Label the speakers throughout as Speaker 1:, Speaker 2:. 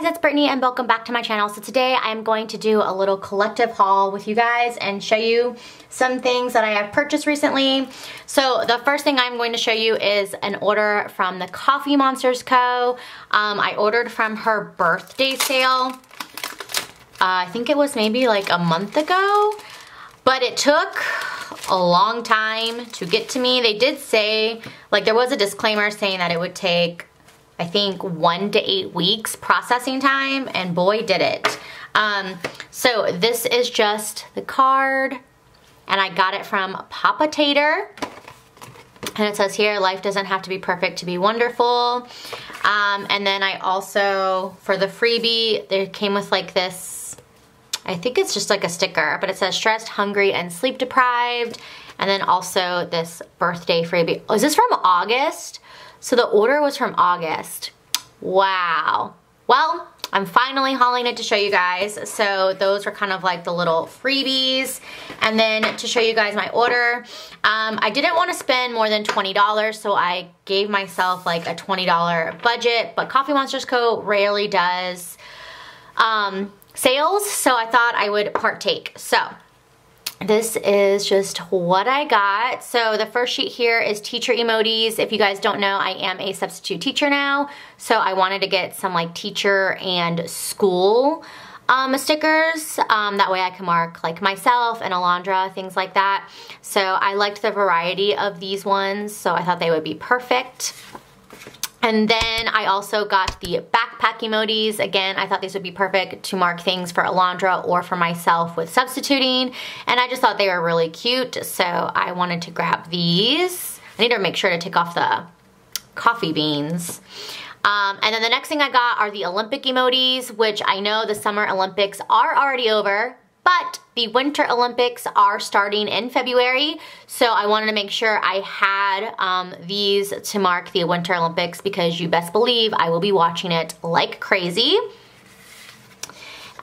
Speaker 1: guys, it's Brittany and welcome back to my channel. So today I am going to do a little collective haul with you guys and show you some things that I have purchased recently. So the first thing I'm going to show you is an order from the Coffee Monsterz Co. Um, I ordered from her birthday sale. Uh, I think it was maybe like a month ago, but it took a long time to get to me. They did say, like there was a disclaimer saying that it would take I think one to eight weeks processing time and boy did it. Um, so this is just the card and I got it from Papa Tater. And it says here, life doesn't have to be perfect to be wonderful. Um, and then I also, for the freebie, they came with like this, I think it's just like a sticker, but it says stressed, hungry, and sleep deprived. And then also this birthday freebie. Oh, is this from August? So the order was from August. Wow. Well, I'm finally hauling it to show you guys. So those were kind of like the little freebies. And then to show you guys my order, um, I didn't want to spend more than $20, so I gave myself like a $20 budget, but Coffee Monsterz Co. rarely does um, sales, so I thought I would partake. So this is just what I got. So the first sheet here is teacher emojis. If you guys don't know, I am a substitute teacher now. So I wanted to get some like teacher and school um, stickers. Um, that way I can mark like myself and Alondra, things like that. So I liked the variety of these ones. So I thought they would be perfect. And then I also got the backpack emojis. Again, I thought these would be perfect to mark things for Alondra or for myself with substituting. And I just thought they were really cute, so I wanted to grab these. I need to make sure to take off the coffee beans. Um, and then the next thing I got are the Olympic emojis, which I know the Summer Olympics are already over, but the Winter Olympics are starting in February, so I wanted to make sure I had um, these to mark the Winter Olympics because you best believe I will be watching it like crazy.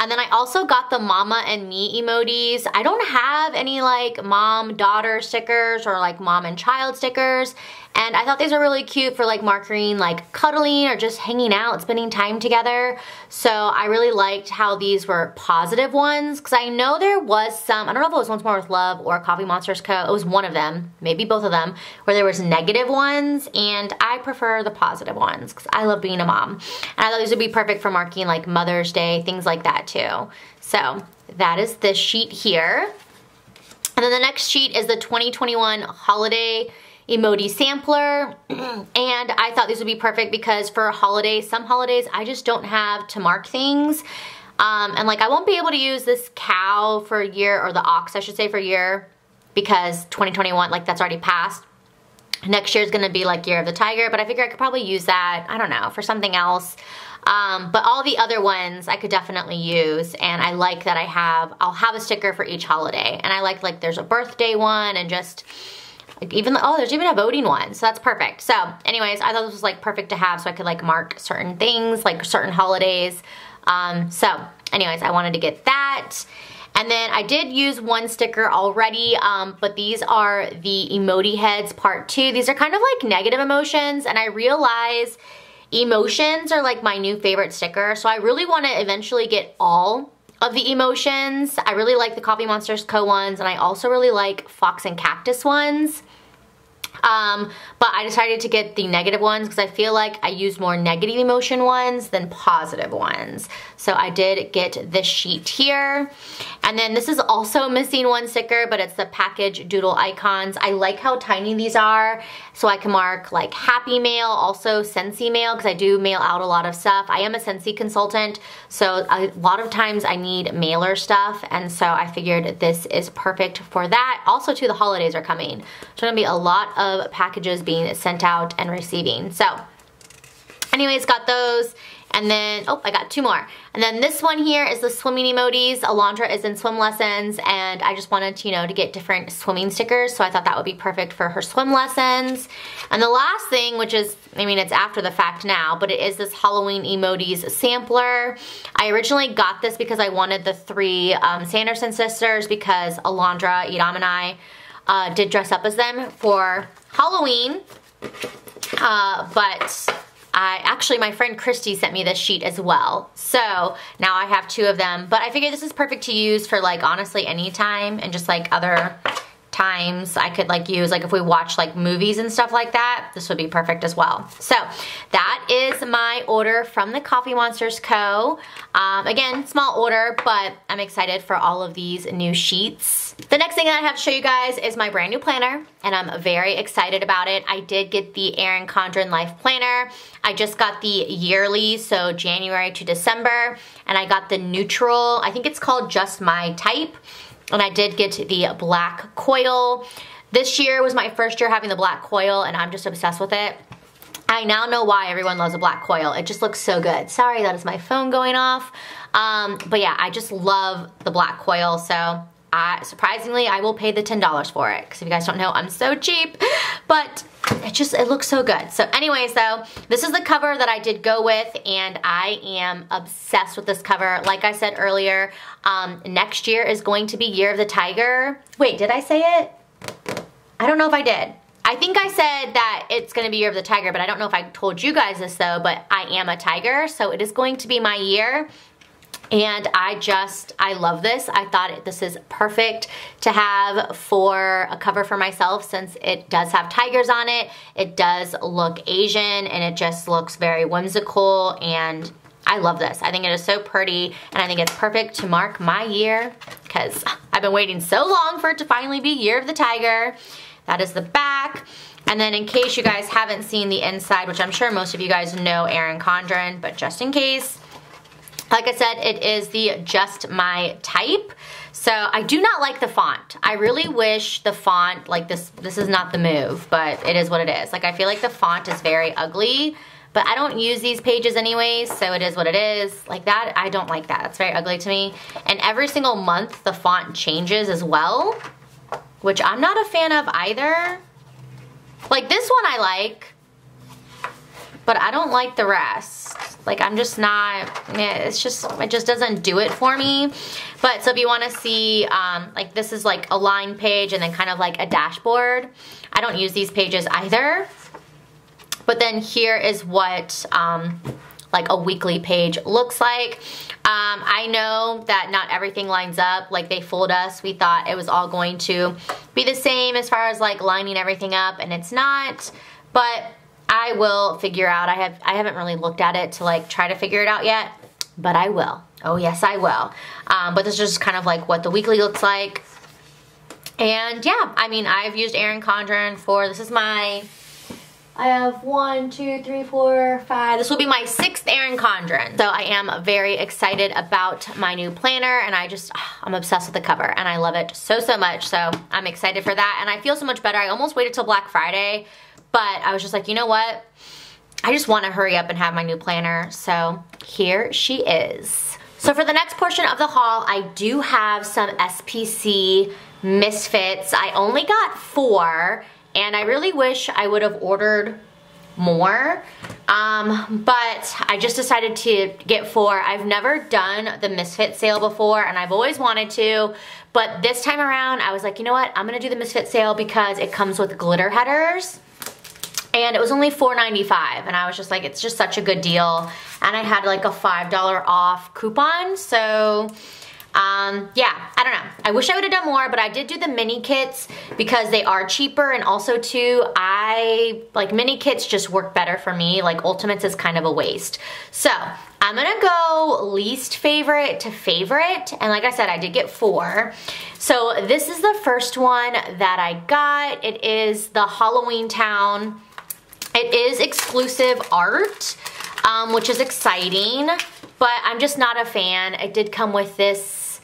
Speaker 1: And then I also got the mama and me emojis. I don't have any like mom daughter stickers or like mom and child stickers. And I thought these were really cute for like marking like cuddling or just hanging out, spending time together. So I really liked how these were positive ones because I know there was some, I don't know if it was Once More With Love or Coffee Monsterz Co. It was one of them, maybe both of them, where there was negative ones and I prefer the positive ones because I love being a mom. And I thought these would be perfect for marking like Mother's Day, things like that too. So that is this sheet here. And then the next sheet is the 2021 holiday emoji sampler. and I thought these would be perfect because for holidays, some holidays, I just don't have to mark things. Um, and like I won't be able to use this cow for a year, or the ox I should say for a year, because 2021, like that's already passed. Next year is gonna be like Year of the Tiger, but I figure I could probably use that, I don't know, for something else. Um, but all the other ones I could definitely use and I like that I have, I'll have a sticker for each holiday. And I like like there's a birthday one and just even, oh, there's even a voting one, so that's perfect. So anyways, I thought this was like perfect to have so I could like mark certain things, like certain holidays. Um, so anyways, I wanted to get that. And then I did use one sticker already, um, but these are the emoji heads part two. These are kind of like negative emotions, and I realize emotions are like my new favorite sticker, so I really want to eventually get all of the emotions. I really like the Coffee Monsterz Co. ones, and I also really like Fox and Cactus ones. Um, but I decided to get the negative ones because I feel like I use more negative emotion ones than positive ones. So I did get this sheet here. And then this is also missing one sticker, but it's the package doodle icons. I like how tiny these are. So I can mark like Happy Mail, also Scentsy Mail, because I do mail out a lot of stuff. I am a Scentsy consultant, so a lot of times I need mailer stuff. And so I figured this is perfect for that. Also too, the holidays are coming. So gonna be a lot of of packages being sent out and receiving. So anyways, got those. And then, oh, I got two more. And then this one here is the swimming emojis. Alondra is in swim lessons and I just wanted to, you know, to get different swimming stickers. So I thought that would be perfect for her swim lessons. And the last thing, which is, I mean, it's after the fact now, but it is this Halloween emojis sampler. I originally got this because I wanted the three um, Sanderson sisters because Alondra, Edam, and I uh, did dress up as them for Halloween, uh, but I actually my friend Christy sent me this sheet as well. So now I have two of them, but I figured this is perfect to use for like honestly any time and just like other times I could like use like if we watch like movies and stuff like that this would be perfect as well. So that is my order from the Coffee Monsterz Co. Um, again small order but I'm excited for all of these new sheets. The next thing that I have to show you guys is my brand new planner and I'm very excited about it. I did get the Erin Condren Life Planner. I just got the yearly so January to December and I got the neutral. I think it's called just my type and I did get the black coil. This year was my first year having the black coil and I'm just obsessed with it. I now know why everyone loves a black coil. It just looks so good. Sorry, that is my phone going off. Um, but yeah, I just love the black coil. So I, surprisingly, I will pay the $10 for it. Because if you guys don't know, I'm so cheap. But it just, it looks so good. So anyways though, this is the cover that I did go with and I am obsessed with this cover. Like I said earlier, um, next year is going to be Year of the Tiger. Wait, did I say it? I don't know if I did. I think I said that it's gonna be Year of the Tiger, but I don't know if I told you guys this though, but I am a tiger, so it is going to be my year and I just, I love this. I thought this is perfect to have for a cover for myself since it does have tigers on it. It does look Asian and it just looks very whimsical and I love this. I think it is so pretty and I think it's perfect to mark my year because I've been waiting so long for it to finally be Year of the Tiger. That is the back. And then in case you guys haven't seen the inside, which I'm sure most of you guys know Erin Condren, but just in case, like I said, it is the Just My Type. So I do not like the font. I really wish the font, like this, this is not the move, but it is what it is. Like I feel like the font is very ugly, but I don't use these pages anyways, so it is what it is. Like that, I don't like that. It's very ugly to me. And every single month, the font changes as well, which I'm not a fan of either. Like this one I like, but I don't like the rest. Like I'm just not, it's just, it just doesn't do it for me. But so if you wanna see, um, like this is like a line page and then kind of like a dashboard. I don't use these pages either. But then here is what um, like a weekly page looks like. Um, I know that not everything lines up like they fooled us. We thought it was all going to be the same as far as like lining everything up and it's not. But I will figure out. I have I haven't really looked at it to like try to figure it out yet, but I will. Oh yes, I will. Um, but this is just kind of like what the weekly looks like. And yeah, I mean, I've used Erin Condren for, this is my, I have one, two, three, four, five. This will be my sixth Erin Condren. So I am very excited about my new planner and I just, I'm obsessed with the cover and I love it so, so much. So I'm excited for that and I feel so much better. I almost waited till Black Friday but I was just like, you know what? I just want to hurry up and have my new planner. So here she is. So for the next portion of the haul, I do have some SPC Misfits. I only got four, and I really wish I would have ordered more. Um, but I just decided to get four. I've never done the Misfit sale before, and I've always wanted to, but this time around, I was like, you know what? I'm gonna do the Misfit sale because it comes with glitter headers and it was only $4.95 and I was just like it's just such a good deal and I had like a $5 off coupon so um, yeah, I don't know. I wish I would have done more, but I did do the mini kits because they are cheaper and also too, I, like mini kits just work better for me. Like Ultimates is kind of a waste. So I'm gonna go least favorite to favorite. And like I said, I did get four. So this is the first one that I got. It is the Halloween Town it is exclusive art, um, which is exciting, but I'm just not a fan. It did come with this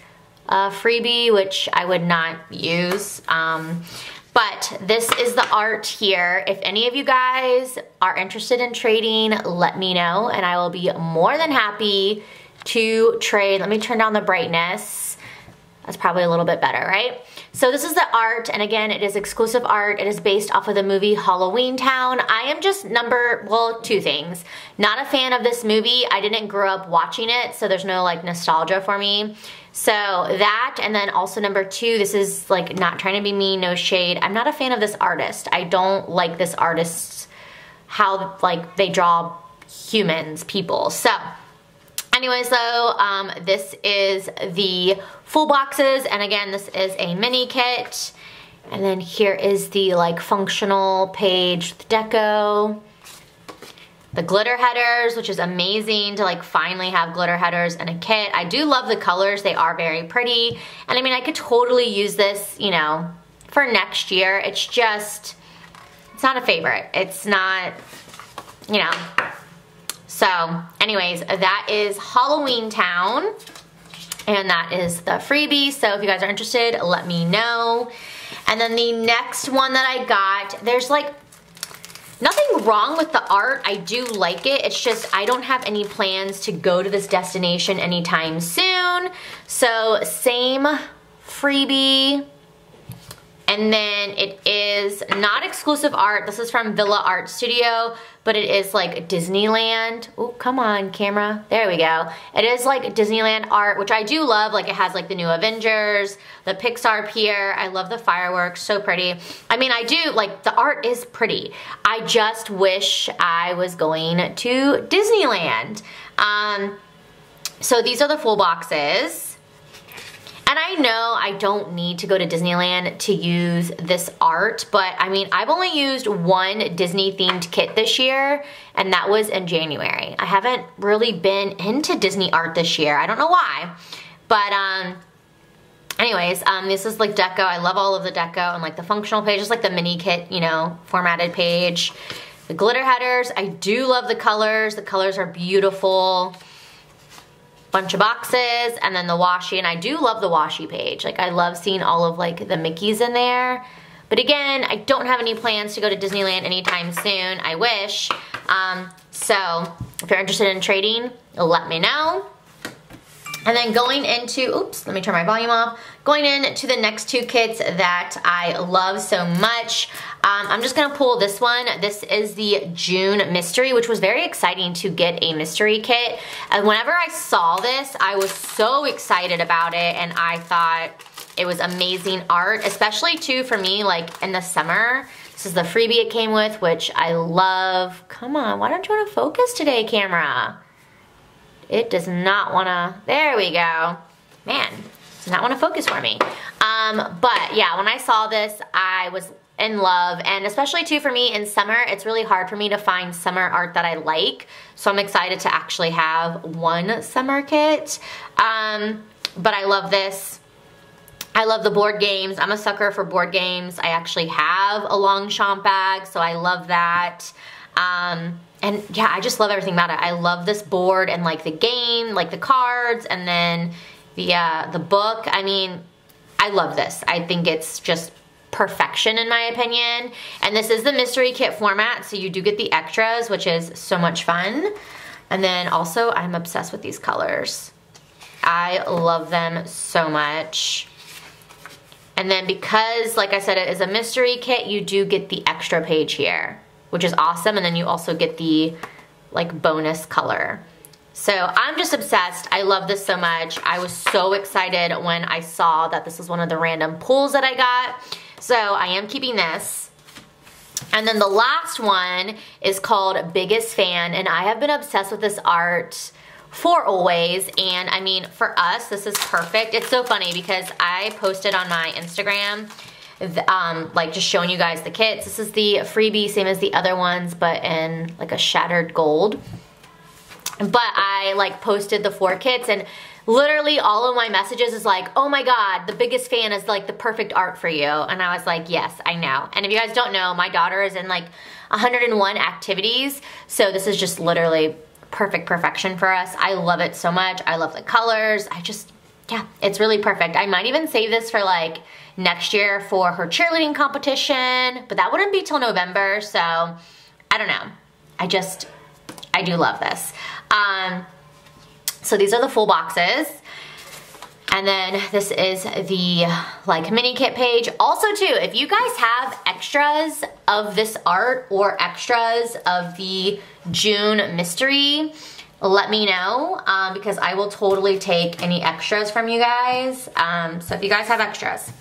Speaker 1: uh, freebie, which I would not use. Um, but this is the art here. If any of you guys are interested in trading, let me know and I will be more than happy to trade. Let me turn down the brightness. That's probably a little bit better, right? So this is the art, and again, it is exclusive art. It is based off of the movie Halloween Town. I am just number, well, two things. Not a fan of this movie. I didn't grow up watching it, so there's no like nostalgia for me. So that, and then also number two, this is like not trying to be mean, no shade. I'm not a fan of this artist. I don't like this artist's, how like they draw humans, people. So anyways though, um, this is the full boxes. And again, this is a mini kit. And then here is the like functional page, the deco the glitter headers, which is amazing to like finally have glitter headers in a kit. I do love the colors. They are very pretty. And I mean, I could totally use this, you know, for next year. It's just, it's not a favorite. It's not, you know. So anyways, that is Halloween Town. And that is the freebie. So if you guys are interested, let me know. And then the next one that I got, there's like Nothing wrong with the art, I do like it. It's just I don't have any plans to go to this destination anytime soon. So same freebie. And then it is not exclusive art. This is from Villa Art Studio, but it is like Disneyland. Oh, come on, camera. There we go. It is like Disneyland art, which I do love. Like it has like the new Avengers, the Pixar Pier. I love the fireworks, so pretty. I mean, I do, like the art is pretty. I just wish I was going to Disneyland. Um, so these are the full boxes. And I know I don't need to go to Disneyland to use this art, but I mean, I've only used one Disney themed kit this year, and that was in January. I haven't really been into Disney art this year. I don't know why, but um, anyways, um, this is like deco. I love all of the deco and like the functional page, just like the mini kit, you know, formatted page. The glitter headers, I do love the colors. The colors are beautiful bunch of boxes and then the washi and I do love the washi page. Like I love seeing all of like the Mickeys in there. But again I don't have any plans to go to Disneyland anytime soon. I wish. Um, so if you're interested in trading let me know and then going into, oops, let me turn my volume off. Going into the next two kits that I love so much. Um, I'm just gonna pull this one. This is the June Mystery, which was very exciting to get a mystery kit. And whenever I saw this, I was so excited about it and I thought it was amazing art, especially too for me, like in the summer. This is the freebie it came with, which I love. Come on, why don't you wanna focus today, camera? It does not wanna, there we go. Man, does not wanna focus for me. Um, but yeah, when I saw this, I was in love. And especially too for me in summer it's really hard for me to find summer art that I like. So I'm excited to actually have one summer kit. Um, but I love this. I love the board games. I'm a sucker for board games. I actually have a long Longchamp bag so I love that um, and yeah, I just love everything about it. I love this board and like the game, like the cards, and then the uh, the book. I mean, I love this. I think it's just perfection in my opinion. And this is the mystery kit format, so you do get the extras, which is so much fun. And then also, I'm obsessed with these colors. I love them so much. And then because, like I said, it is a mystery kit, you do get the extra page here which is awesome. And then you also get the like bonus color. So I'm just obsessed. I love this so much. I was so excited when I saw that this was one of the random pulls that I got. So I am keeping this. And then the last one is called Biggest Fan. And I have been obsessed with this art for always. And I mean, for us, this is perfect. It's so funny because I posted on my Instagram um, like just showing you guys the kits. This is the freebie, same as the other ones, but in like a shattered gold. But I like posted the four kits and literally all of my messages is like, oh my God, the biggest fan is like the perfect art for you. And I was like, yes, I know. And if you guys don't know, my daughter is in like 101 activities. So this is just literally perfect perfection for us. I love it so much. I love the colors. I just, yeah, it's really perfect. I might even save this for like next year for her cheerleading competition, but that wouldn't be till November, so I don't know. I just, I do love this. Um, so these are the full boxes. And then this is the like mini kit page. Also too, if you guys have extras of this art or extras of the June mystery, let me know um, because I will totally take any extras from you guys. Um, so if you guys have extras,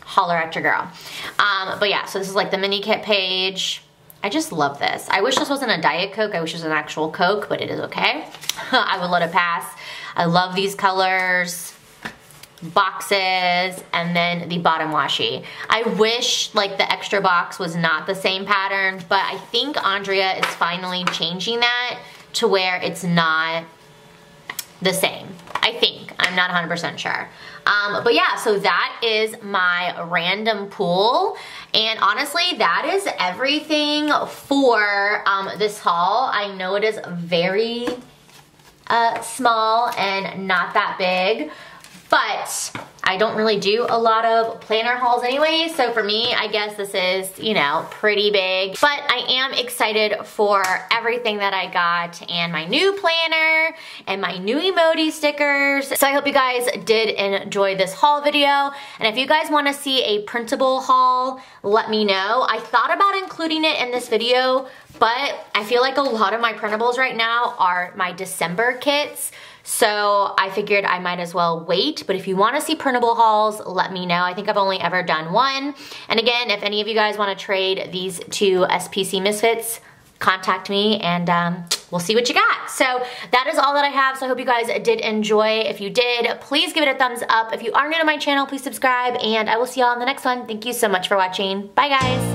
Speaker 1: holler at your girl. Um, but yeah, so this is like the mini kit page. I just love this. I wish this wasn't a Diet Coke. I wish it was an actual Coke, but it is okay. I would let it pass. I love these colors boxes and then the bottom washi. I wish like the extra box was not the same pattern, but I think Andrea is finally changing that to where it's not the same. I think, I'm not 100% sure. Um, but yeah, so that is my random pool. And honestly, that is everything for um, this haul. I know it is very uh, small and not that big, but I don't really do a lot of planner hauls anyway, so for me, I guess this is, you know, pretty big. But I am excited for everything that I got and my new planner and my new emoji stickers. So I hope you guys did enjoy this haul video. And if you guys wanna see a printable haul, let me know. I thought about including it in this video, but I feel like a lot of my printables right now are my December kits. So I figured I might as well wait, but if you wanna see printable hauls, let me know. I think I've only ever done one. And again, if any of you guys wanna trade these two SPC Misfits, contact me and um, we'll see what you got. So that is all that I have. So I hope you guys did enjoy. If you did, please give it a thumbs up. If you are new to my channel, please subscribe and I will see y'all in the next one. Thank you so much for watching. Bye guys.